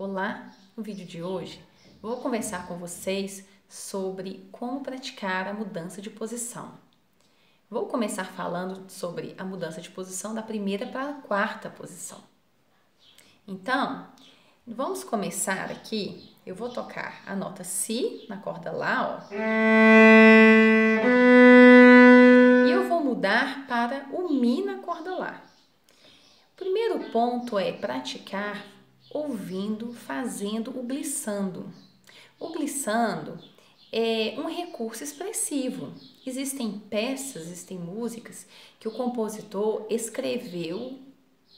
Olá, no vídeo de hoje vou conversar com vocês sobre como praticar a mudança de posição. Vou começar falando sobre a mudança de posição da primeira para a quarta posição. Então, vamos começar aqui. Eu vou tocar a nota Si na corda Lá, ó. E eu vou mudar para o Mi na corda Lá. O primeiro ponto é praticar ouvindo, fazendo o glissando. O glissando é um recurso expressivo. Existem peças, existem músicas que o compositor escreveu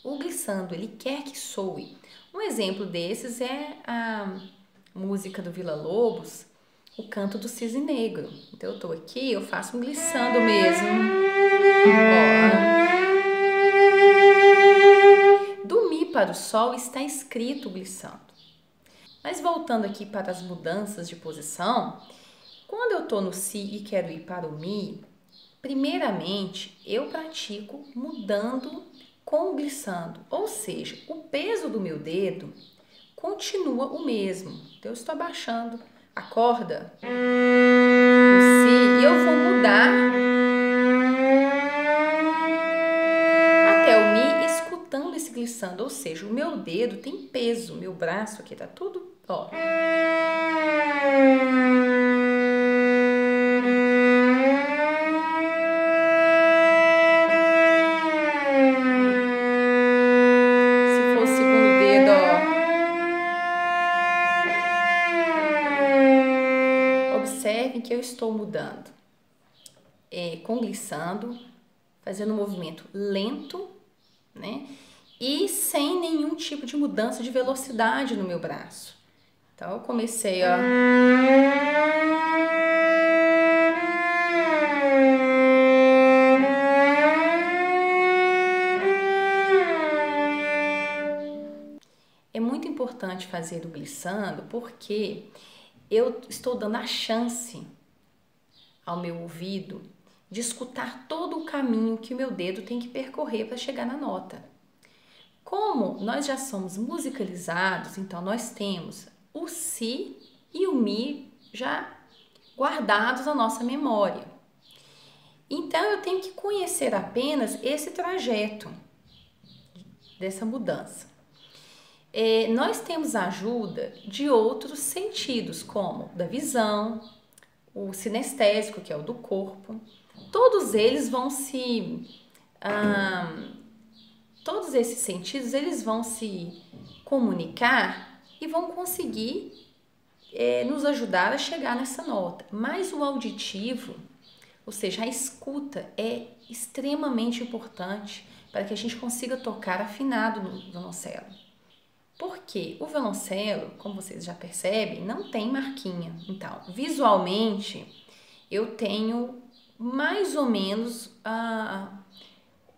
o glissando, ele quer que soe. Um exemplo desses é a música do Vila Lobos, o canto do cisne negro. Então eu tô aqui, eu faço um glissando mesmo. Para o Sol está escrito glissando. Mas voltando aqui para as mudanças de posição, quando eu estou no Si e quero ir para o Mi, primeiramente eu pratico mudando com o glissando, ou seja, o peso do meu dedo continua o mesmo. Então eu estou abaixando a corda no Si e eu vou mudar glissando, ou seja, o meu dedo tem peso, meu braço aqui tá tudo, ó. Se for o segundo dedo, ó. Observem que eu estou mudando, é, conglissando, fazendo um movimento lento, né? E sem nenhum tipo de mudança de velocidade no meu braço. Então eu comecei a É muito importante fazer o glissando porque eu estou dando a chance ao meu ouvido de escutar todo o caminho que o meu dedo tem que percorrer para chegar na nota. Como nós já somos musicalizados, então nós temos o si e o mi já guardados na nossa memória. Então eu tenho que conhecer apenas esse trajeto dessa mudança. É, nós temos ajuda de outros sentidos, como da visão, o sinestésico, que é o do corpo. Todos eles vão se ah, todos esses sentidos eles vão se comunicar e vão conseguir é, nos ajudar a chegar nessa nota. Mas o auditivo, ou seja, a escuta, é extremamente importante para que a gente consiga tocar afinado no violoncelo. Porque o violoncelo, como vocês já percebem, não tem marquinha. Então, visualmente, eu tenho mais ou menos a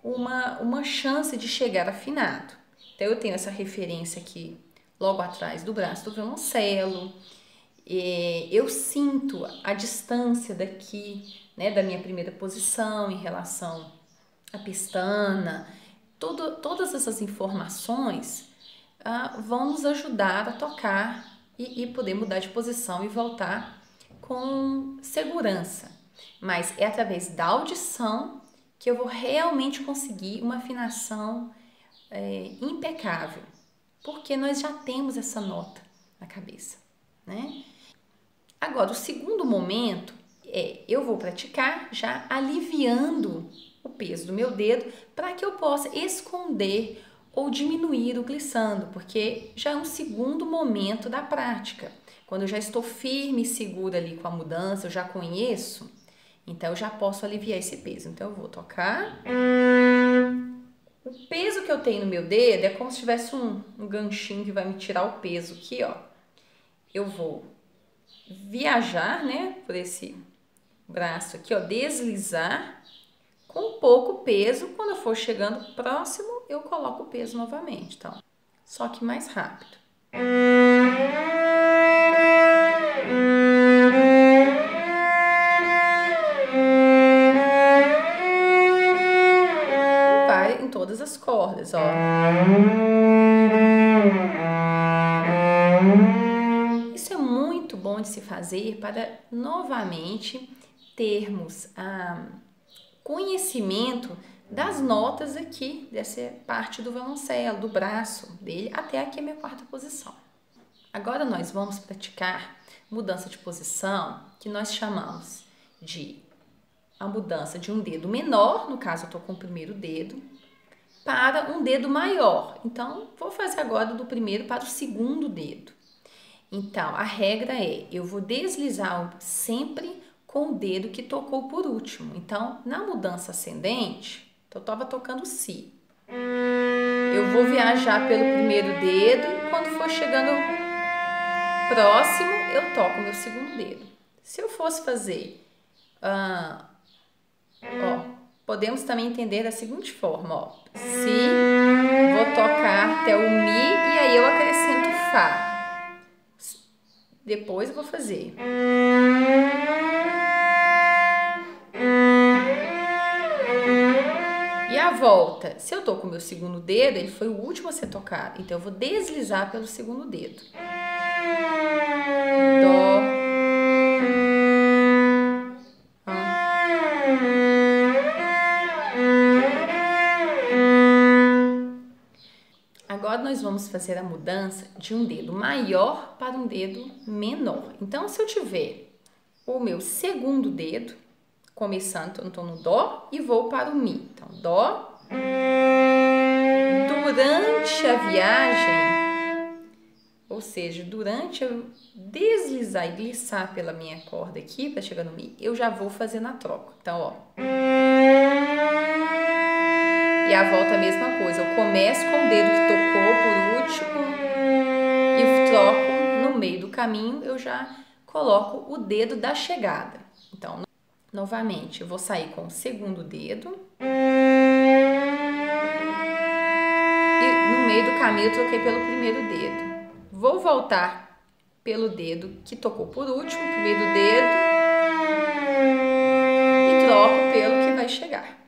uma, uma chance de chegar afinado. Então, eu tenho essa referência aqui logo atrás do braço do violoncelo. eu sinto a distância daqui, né, da minha primeira posição em relação à pestana. Todo, todas essas informações ah, vão nos ajudar a tocar e, e poder mudar de posição e voltar com segurança. Mas é através da audição que eu vou realmente conseguir uma afinação é, impecável, porque nós já temos essa nota na cabeça, né? Agora, o segundo momento é eu vou praticar já aliviando o peso do meu dedo para que eu possa esconder ou diminuir o glissando, porque já é um segundo momento da prática. Quando eu já estou firme e segura ali com a mudança, eu já conheço, então, eu já posso aliviar esse peso. Então, eu vou tocar. O peso que eu tenho no meu dedo é como se tivesse um, um ganchinho que vai me tirar o peso aqui, ó. Eu vou viajar, né, por esse braço aqui, ó, deslizar com pouco peso. Quando eu for chegando próximo, eu coloco o peso novamente, então. Só que mais rápido. Todas as cordas, ó. bom de se fazer para novamente termos ah, conhecimento das notas aqui, dessa parte do violoncelo, do braço dele, até aqui a minha quarta posição. Agora nós vamos praticar mudança de posição que nós chamamos de a mudança de um dedo menor, no caso eu estou com o primeiro dedo, para um dedo maior. Então, vou fazer agora do primeiro para o segundo dedo. Então, a regra é, eu vou deslizar sempre com o dedo que tocou por último. Então, na mudança ascendente, eu estava tocando Si. Eu vou viajar pelo primeiro dedo e quando for chegando próximo, eu toco meu segundo dedo. Se eu fosse fazer, ah, ó, podemos também entender da seguinte forma, ó. Si, vou tocar até o Mi e aí eu acrescento Fá. Depois vou fazer. volta, se eu tô com o meu segundo dedo, ele foi o último a ser tocado. Então, eu vou deslizar pelo segundo dedo. Nós vamos fazer a mudança de um dedo maior para um dedo menor. Então, se eu tiver o meu segundo dedo, começando, então, no Dó e vou para o Mi. Então, Dó, durante a viagem, ou seja, durante eu deslizar e glissar pela minha corda aqui para chegar no Mi, eu já vou fazer na troca. Então, ó. E a volta a mesma coisa. Eu começo com o dedo que tocou por último e troco no meio do caminho, eu já coloco o dedo da chegada. Então, novamente, eu vou sair com o segundo dedo. meio do caminho eu troquei pelo primeiro dedo. Vou voltar pelo dedo que tocou por último, primeiro dedo, e troco pelo que vai chegar.